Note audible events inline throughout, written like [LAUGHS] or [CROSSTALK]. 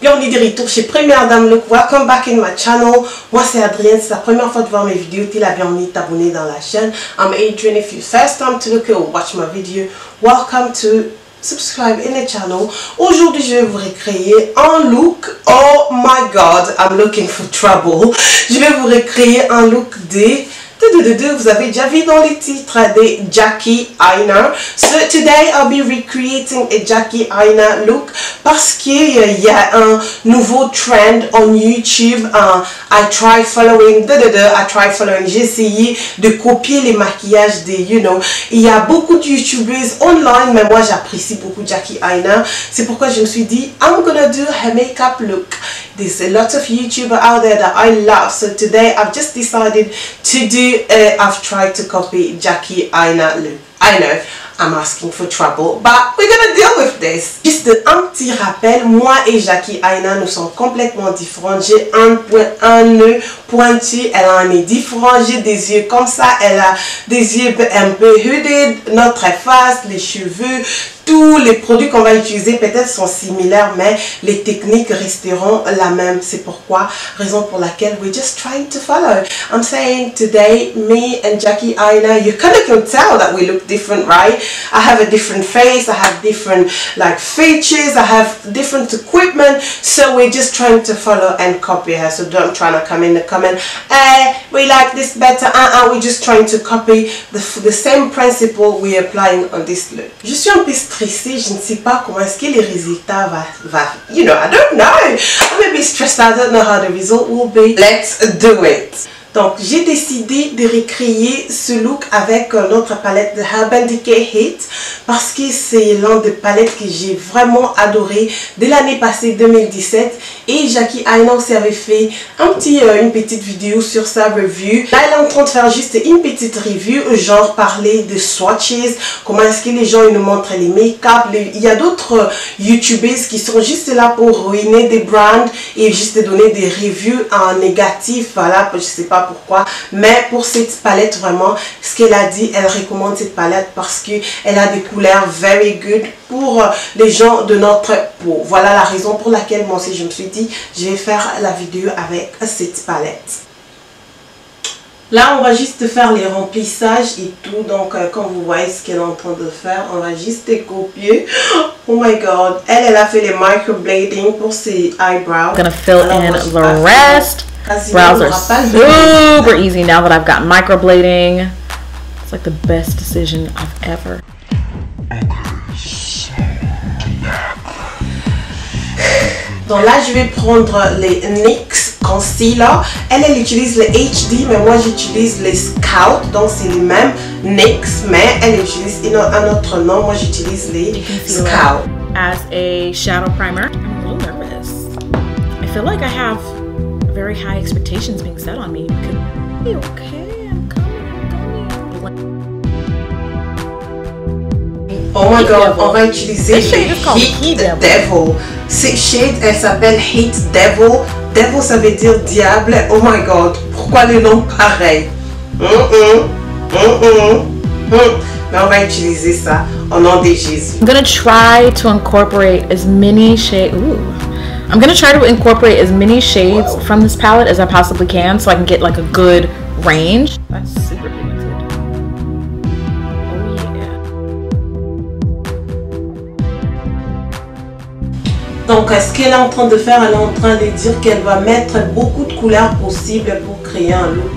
Bienvenue de retour chez Première Dame Look. Welcome back in my channel. Moi c'est Adrienne. C'est la première fois de voir mes vidéos. T'es la bienvenue t'abonner dans la chaîne. I'm Adrienne. If you first time to look or watch my video, welcome to subscribe in the channel. Aujourd'hui, je vais vous recréer un look. Oh my god, I'm looking for trouble. Je vais vous recréer un look des vous avez déjà vu dans les titres des Jackie Aina. So today I'll be recreating a Jackie Aina look parce qu'il y a un nouveau trend on YouTube. I try following, I try following. J'ai essayé de copier les maquillages des, you know. Il y a beaucoup de YouTubers online, mais moi j'apprécie beaucoup Jackie Aina. C'est pourquoi je me suis dit, I'm gonna do her makeup look. There's a lot of YouTubers out there that I love. So today I've just decided to do uh, I've tried to copy Jackie Aina look. I know I'm asking for trouble, but we're gonna deal with this. Juste un petit rappel, moi et Jackie Aina, nous sommes complètement différents. J'ai un point, un nœud pointu, elle a un nez différent, j'ai des yeux comme ça, elle a des yeux un peu hooded, notre face, les cheveux, tous les produits qu'on va utiliser peut-être sont similaires, mais les techniques resteront la même. C'est pourquoi, raison pour laquelle we're just trying to follow. I'm saying today, me and Jackie Aina, you kind of can tell that we look different, right? I have a different face, I have different like features, I have different equipment, so we're just trying to follow and copy her. So don't try to come in the comment, eh, we like this better, uh, uh, we're just trying to copy the, the same principle we're applying on this look. Je suis un peu je ne sais pas comment est-ce que les résultats va, va, you know, I don't know. I may be stressed, I don't know how the result will be. Let's do it. Donc, j'ai décidé de recréer ce look avec notre palette de Urban Decay Hit parce que c'est l'un des palettes que j'ai vraiment adoré de l'année passée 2017 et Jackie aussi avait fait euh, une petite vidéo sur sa review. Là, elle est en train de faire juste une petite review, genre parler de swatches, comment est-ce que les gens nous montrent les make-up. Il y a d'autres euh, youtubers qui sont juste là pour ruiner des brands et juste donner des reviews en négatif, voilà, je sais pas pourquoi. Mais pour cette palette, vraiment, ce qu'elle a dit, elle recommande cette palette parce qu'elle a des couleurs very good pour euh, les gens de notre peau. Voilà la raison pour laquelle moi aussi je me suis dit, je vais faire la vidéo avec cette palette. Là, on va juste faire les remplissages et tout. Donc, euh, comme vous voyez ce qu'elle est en train de faire, on va juste copier. Oh my god. Elle, elle a fait les microblading pour ses eyebrows. gonna fill in the rest. Brows are super easy now that I've got microblading. It's like the best decision I've ever. Donc là, je vais prendre les NYX Concealer. Elle, elle utilise les HD, mais moi, j'utilise les Scout. Donc, c'est les mêmes NYX, mais elle utilise un autre nom. Moi, j'utilise les Scout. As a shadow primer, I'm a little nervous. I feel like I have very high expectations being set on me. Could be okay. I'm coming. I'm Oh my god, on va utiliser Heat Devil? Cette shade, elle s'appelle Heat Devil. Devil, ça veut dire diable. Oh my god, pourquoi le nom pareil? Mm -mm, mm Mais on va utiliser ça au nom de Jésus. I'm gonna try to incorporate as many shades. Ooh. I'm going to try to incorporate as many shades from this palette as I possibly can so I can get like a good range. That's super pigmented. Oh yeah. Donc, ce qu'elle est en train de faire, elle est en train de dire qu'elle va mettre beaucoup de couleurs possibles pour créer un look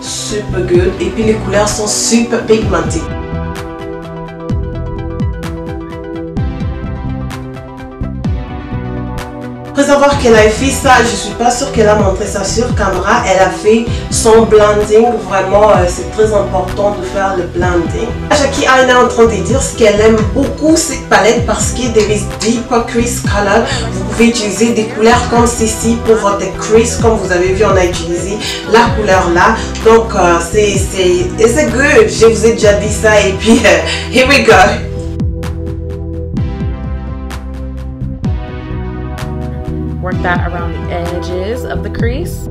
super good? Et puis les couleurs sont super pigmentées. Après avoir qu'elle a fait ça, je suis pas sûre qu'elle a montré ça sur caméra. Elle a fait son blending. Vraiment, euh, c'est très important de faire le blending. Jackie Aina est en train de dire ce qu'elle aime beaucoup cette palette parce que there is deeper crease color. Vous pouvez utiliser des couleurs comme ceci pour votre crease. Comme vous avez vu, on a utilisé la couleur là. Donc, euh, c'est c'est good. Je vous ai déjà dit ça et puis, [LAUGHS] here we go. That around the edges of the crease.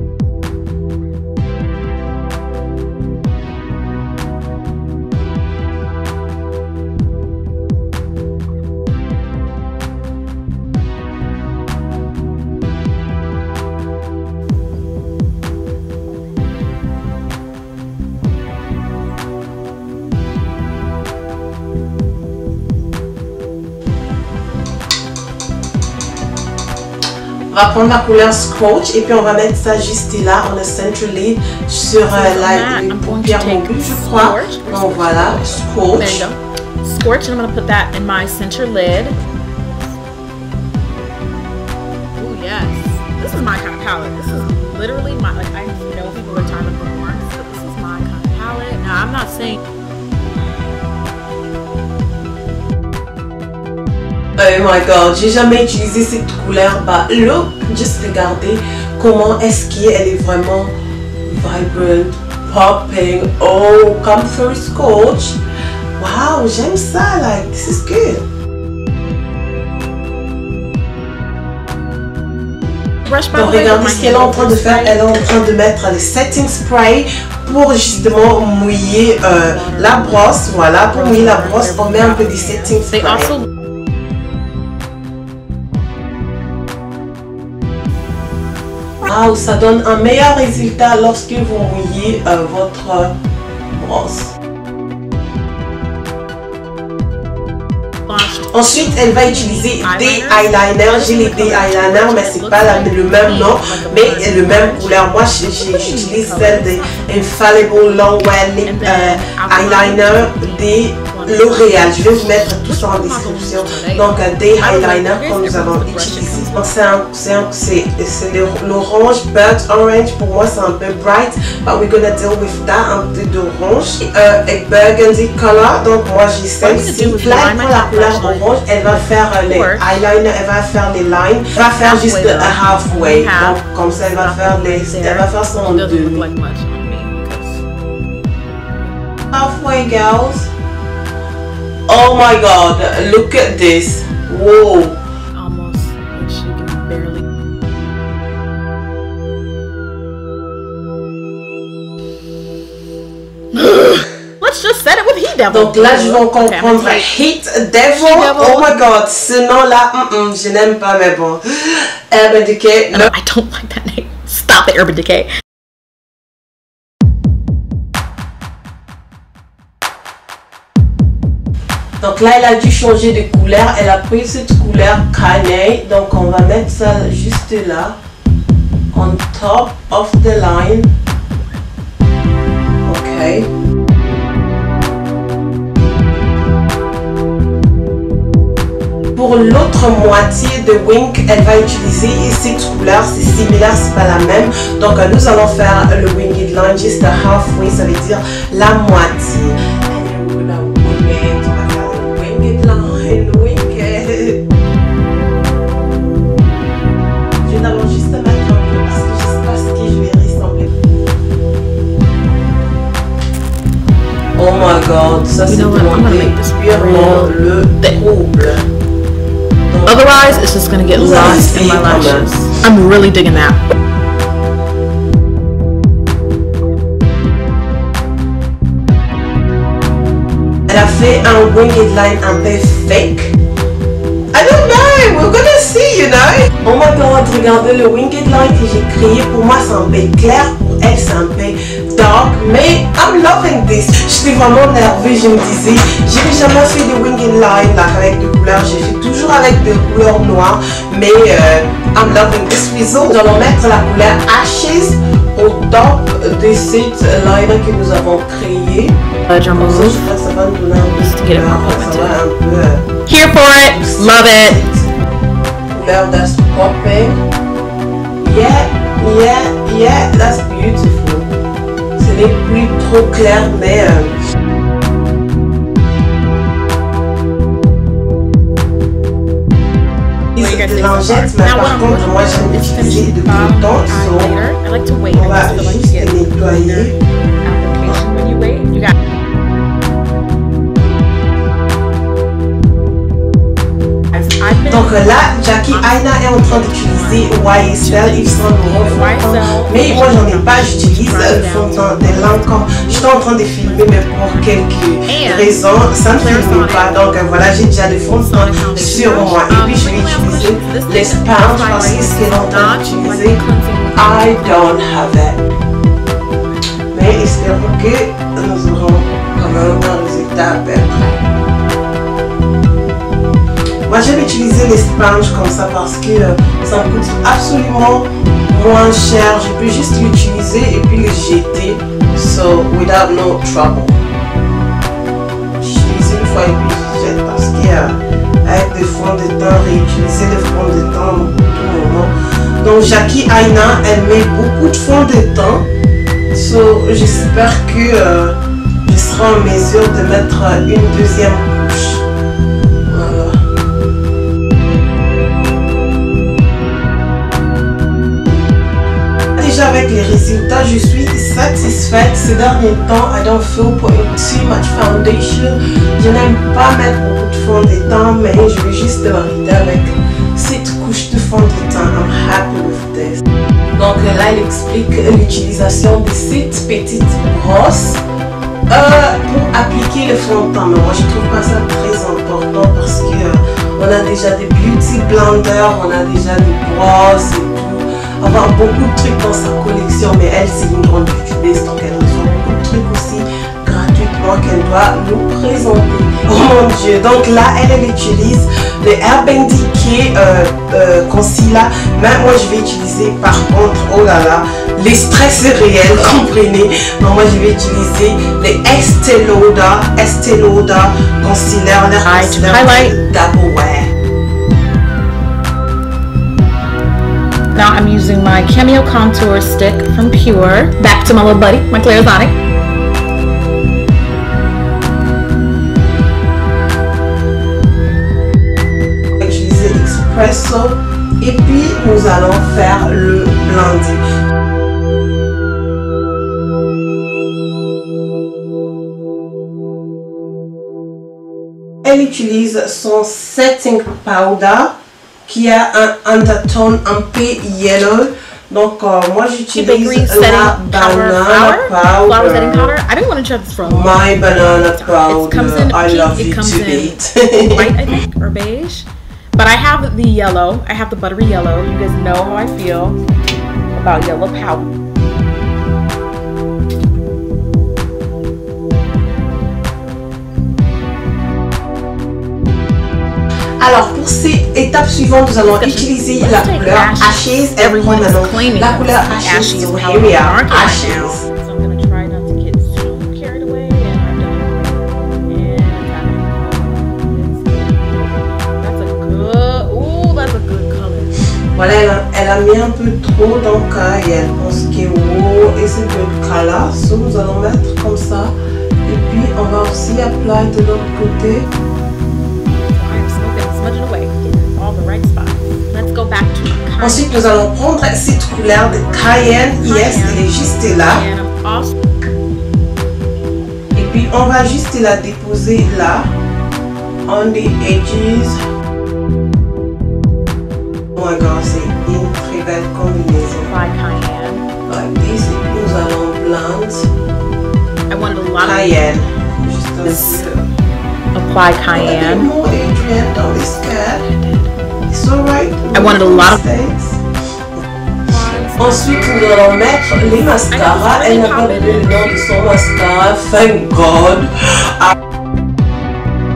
Va prendre la couleur Scotch et puis on va mettre ça juste là, on a Center Lid sur euh, la mobiles, je crois. Donc voilà, Scotch. Scorch, and I'm going to put that in my center lid. Oh yes, this is my kind of palette. This is literally my, like, I know people are tired of the but this is my kind of palette. Now, I'm not saying... Oh my god, j'ai jamais utilisé cette couleur. Bah, look, juste regardez comment est-ce qu'elle est vraiment vibrant, popping. Oh, come through scotch. Wow, j'aime ça, like, this is good. Donc regardez ce qu'elle est en train de faire, elle est en train de mettre les setting spray pour justement mouiller euh, la brosse, voilà, pour mouiller la brosse, on met un peu de setting spray. Wow, ça donne un meilleur résultat lorsque vous mouillez euh, votre brosse. Ensuite, elle va utiliser des eyeliners. J'ai les des eyeliners, mais c'est pas le même nom, mais le même couleur. Moi, j'utilise celle des Infallible Long Wear euh, Eyeliner des L'Oréal. Je vais vous mettre tout ça en description. Donc, des eyeliners comme nous avons utilisé. C'est l'orange, burnt orange. Pour moi, c'est un peu bright, but we're gonna deal with that. Un peu d'orange. Euh, et burgundy color. Donc, moi, j'ai celle-ci. Là, elle prend la couleur orange. Elle va faire les eyeliners, elle va faire les lines. Elle va faire juste un halfway. Donc, comme ça, elle va faire les. Elle va faire son demi. Halfway, girls. Oh my god, look at this. Whoa. Almost like she can barely. [GASPS] Let's just set it with Heat Devil. Donc là, je vais comprendre okay, Heat Devil. Oh my god, ce nom-là, mm -mm, je n'aime pas, mais bon. Urban Decay. No. I don't [LAUGHS] like that name. Stop it, Urban Decay. Donc là, elle a dû changer de couleur. Elle a pris cette couleur cannelle. Donc on va mettre ça juste là. On top of the line. Ok. Pour l'autre moitié de Wink, elle va utiliser cette couleur. C'est similaire, c'est pas la même. Donc nous allons faire le Winged Line juste halfway, ça veut dire la moitié. God, ça c'est demandé purement le trouble. Otherwise, it's just gonna get lost in my lashes. I'm really digging that. Elle a fait un winged line un peu fake. We're gonna see, you know? My god, regardez le winged line que j'ai créé. Pour moi, c'est un peu clair. Pour elle, c'est un peu dark. Mais I'm loving this. J'étais vraiment nerveuse. Je me disais, j'ai jamais fait de winged line là, avec des couleurs. J'ai fait toujours avec des couleurs noires. Mais euh, I'm loving this result. Nous allons mettre la couleur Ashes au top de cette liner que nous avons créé. Uh, ça, je crois que ça va nous donner un peu Just to get it peu, euh, Here for it. Love it. Couleur that's popping. Yeah, yeah, yeah, that's beautiful. Ce n'est plus trop clair, mais euh, de lingettes, mais par contre, moi j'aime is utiliser de coton, so on va juste nettoyer. Donc là, Jackie Aina est en train d'utiliser YSL Yves Saint Laurent. Mais moi j'en ai pas, j'utilise le fond de teint de Lancôme. J'étais en train de filmer, mais pour quelques raisons, ça ne filme pas. Donc euh, voilà, j'ai déjà des fonds de teint sur moi. Et puis je vais utiliser les sponges parce que ce qu'elle est en train d'utiliser, I don't have it. Mais espérons que nous aurons quand même un résultat à j'aime utiliser les sponges comme ça parce que euh, ça me coûte absolument moins cher. Je peux juste l'utiliser et puis le jeter. So, without no trouble. J'utilise une fois et puis je jette parce qu'avec des fonds de teint, réutiliser les fonds de teint tout moment. Donc, Jackie Aina, elle met beaucoup de fonds de teint. So, j'espère que euh, je serai en mesure de mettre une deuxième Avec les résultats, je suis satisfaite. Ces derniers temps, I don't feel putting too much foundation. Je n'aime pas mettre beaucoup de fond de teint, mais je vais juste arrêter avec cette couche de fond de teint. I'm happy with this. Donc là, elle explique l'utilisation de cette petite brosse euh, pour appliquer le fond de teint. Mais moi, je trouve pas ça très important parce que euh, on a déjà des beauty blenders, on a déjà des brosses. Avoir beaucoup de trucs dans sa collection, mais elle, c'est une grande youtubeuse, donc elle reçoit beaucoup de trucs aussi gratuitement qu'elle doit nous présenter. Oh mon dieu, donc là, elle, elle utilise le Urban Decay euh, euh, Concealer, mais moi, je vais utiliser par contre, oh là là, les stress réels, [LAUGHS] comprenez? Donc moi, je vais utiliser les Estée Lauder, Estée Lauder Concealer, Highlight. concealer Highlight. Double Wear. Now I'm using my Cameo Contour Stick from Pure. Back to my little buddy, my Claire's utiliser Espresso et puis nous allons faire le blending. Elle utilise son setting powder qui a un undertone un peu yellow. Donc euh, moi j'utilise la powder, banana setting powder. powder? I didn't want to try this long My banana It comes powder. in I pink, love it you comes to in white, I think, or beige. But I have the yellow. I have the buttery yellow. You guys know how I feel about yellow powder. Alors pour ces étapes suivantes, nous allons utiliser la couleur ashes. Everyone is claiming la couleur Ashes. So here we are, Ashes. now. So I'm gonna try not to get too carried away and I'm done. And that's a good. Ooh, that's a good color. Voilà, elle a, elle a mis un peu trop donc et elle pense que oh, et c'est good color. So nous allons mettre comme ça. Et puis on va aussi apply de l'autre côté. I am smoking, smudging away, all the right spots. Let's go back to kind Ensuite nous allons prendre cette couleur de Cayenne. Yes, elle est juste là. And I'm also Et puis on va juste la déposer là. On the edges. Oh my god, c'est une très belle combinaison. apply cayenne. Like this, nous allons blend I wanted a lot of Cayenne. Juste un This- peu. apply A cayenne. more Adrian, don't be scared. It's alright. I wanted a lot of- mistakes. Ensuite, nous allons mettre les mascaras. Elle n'a pas donné le nom de son mascara. Thank God. Ah,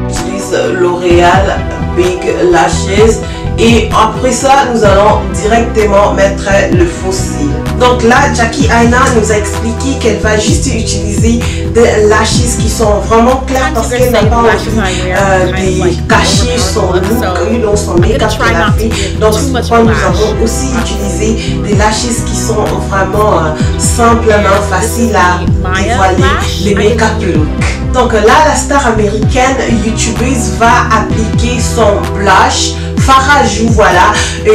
J'utilise L'Oréal Big Lashes. Et après ça, nous allons directement mettre le faux cils. Donc là, Jackie Aina nous a expliqué qu'elle va juste utiliser des lashes qui sont vraiment clairs parce qu'elle n'a pas envie euh, de cacher son look, you know, son make-up qu'elle a fait. Donc pourquoi nous avons aussi utilisé des lashes qui sont vraiment euh, simplement faciles à dévoiler les make-up look. Donc là, la star américaine youtubeuse va appliquer son blush Farah Jou, voilà.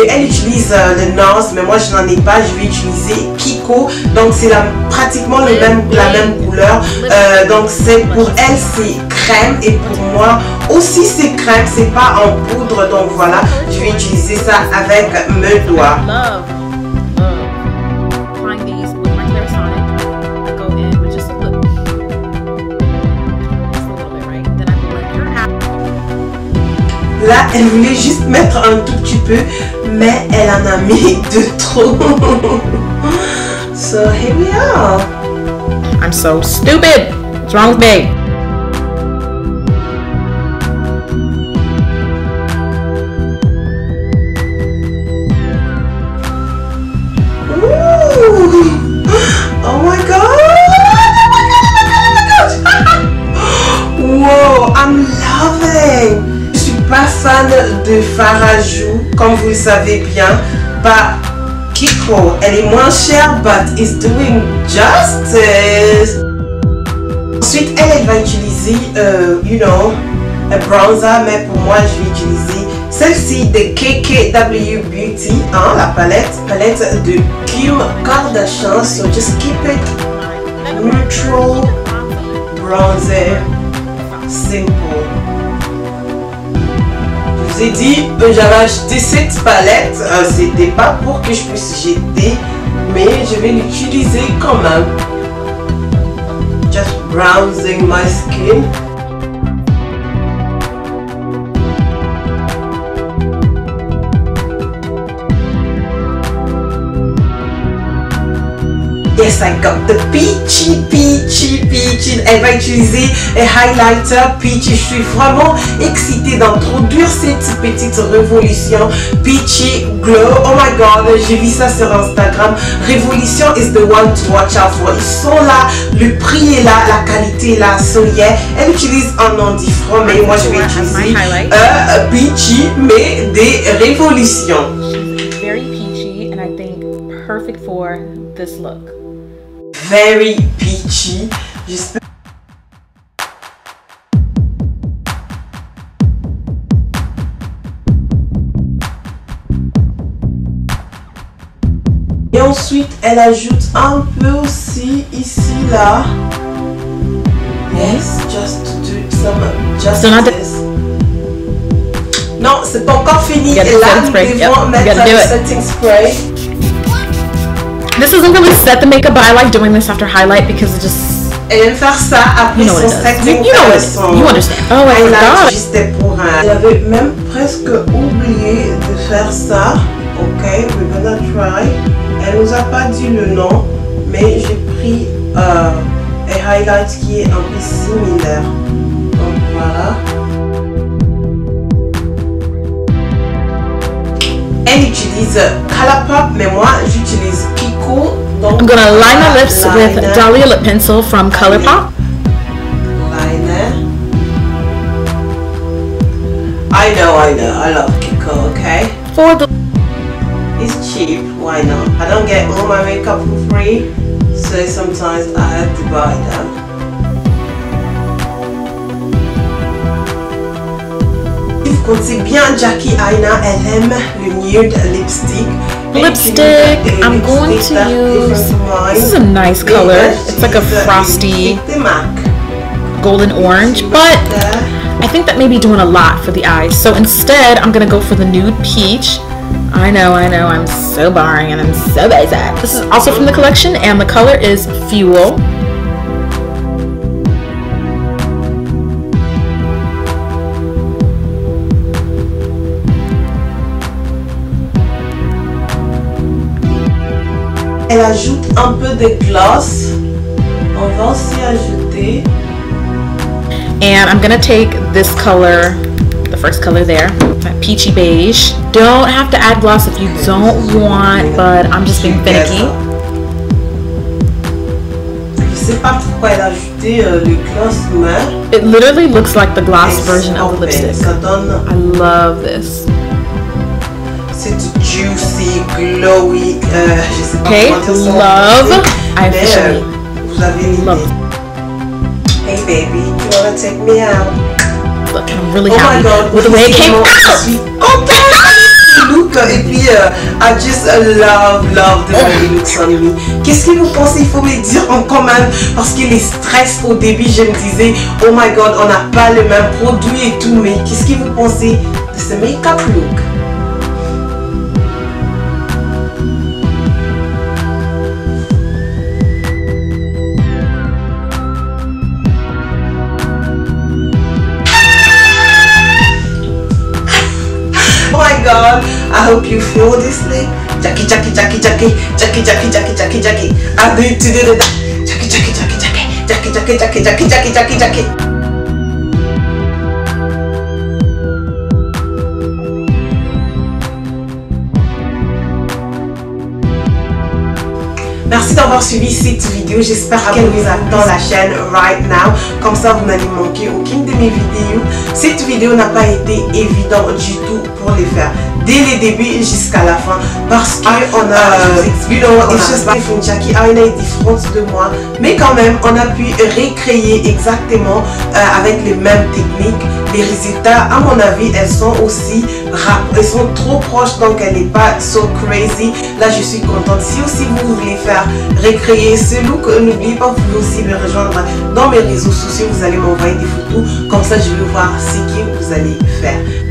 Elle utilise euh, le NARS, mais moi je n'en ai pas. Je vais utiliser Kiko. Donc c'est pratiquement la même couleur. Euh, donc c'est pour elle c'est crème et pour moi aussi c'est crème. C'est pas en poudre. Donc voilà, je vais utiliser ça avec mes doigts. Là, elle voulait juste mettre un tout petit peu, mais elle en a mis [LAUGHS] de trop. so here we are. I'm so stupid. What's wrong with me? Rajout, comme vous le savez bien, par Kiko. Elle est moins chère, but it's doing justice. Ensuite, elle, elle va utiliser, euh, you know, un bronzer, mais pour moi, je vais utiliser celle-ci de KKW Beauty, hein, la palette, palette de Kim Kardashian. So just keep it neutral, bronzer, simple. Vous ai dit, j'avais acheté cette palette, euh, c'était pas pour que je puisse jeter, mais je vais l'utiliser quand même. Just bronzing my skin. Yes, I got the peachy, peachy, peachy. Elle va utiliser un highlighter peachy. Je suis vraiment excitée d'introduire cette petite révolution peachy glow. Oh my god, j'ai vu ça sur Instagram. Révolution is the one to watch out for. Ils sont là, le prix est là, la qualité est là. So yeah, elle utilise un nom différent, mais moi je vais utiliser un peachy, mais des révolutions. Very peachy and I think perfect for this look. Very peachy. J'espère. Et ensuite, elle ajoute un peu aussi ici, là. Yes, just to do some justice. Non, c'est pas encore fini. Et là, nous devons mettre it. setting spray. This isn't really set the makeup, but I like doing this after highlight because it just Elle aime faire ça après You know what son it does. setting. You- know what it is. son You understand. Oh, highlight forgot. juste pour un. J'avais même presque oublié de faire ça. Ok, we're gonna try. Elle nous a pas dit le nom, mais j'ai pris euh, un highlight qui est un peu similaire. Donc voilà. Elle utilise Colourpop, mais moi j'utilise I'm gonna line my lips with. Dahlia lip pencil from ColourPop. liner. I know, I know, I love Kiko, okay? For the It's cheap, why not? I don't get all my makeup for free, so sometimes I have to buy them. Vous connaissez bien Jackie Aina, elle aime le nude lipstick. Lipstick, I'm going to use- this is a nice color. It's like a frosty- golden orange, but I think that may be doing a lot for the eyes. So instead, I'm gonna go for the nude peach. I know, I know, I'm so boring and I'm so basic. This is also from the collection, and the color is Fuel. Elle ajoute un peu de gloss. On va aussi ajouter And I'm gonna take this color, the first color there, peachy beige. Don't have to add gloss if you don't want, but I'm just being finicky. Je sais pas pourquoi elle a ajouté euh, le gloss mais It literally looks like the gloss version of the lipstick. I love this. Cette juicy, glowy, euh, je sais pas Okay, comment dire ça love. I officially euh, vous avez une love idée. Hey baby, you wanna take me out? Look, I'm really Oh my happy god, with the way it came out. suis contente look et puis euh, I just love love the way it looks on me. Qu'est-ce que vous pensez? Il faut me dire en même parce que les stress au début je me disais oh my god on n'a pas le même produit et tout mais qu'est-ce que vous pensez de ce make-up look? Merci d'avoir suivi cette vidéo. J'espère qu'elle vous attend la chaîne right now. Comme ça, vous n'allez manquer aucune de mes vidéos. Cette vidéo n'a pas été évidente du tout pour les faire dès le début jusqu'à la fin parce qu'on a, know, it's just different. Jackie Aina est différente de moi, mais quand même, on a pu recréer exactement euh, avec les mêmes techniques. Les résultats, à mon avis, elles sont aussi elles sont trop proches, donc elle n'est pas so crazy. Là, je suis contente. Si aussi vous voulez faire recréer ce look, n'oubliez pas, vous pouvez aussi me rejoindre dans mes réseaux sociaux. Vous allez m'envoyer des photos, comme ça, je vais voir ce que vous allez faire.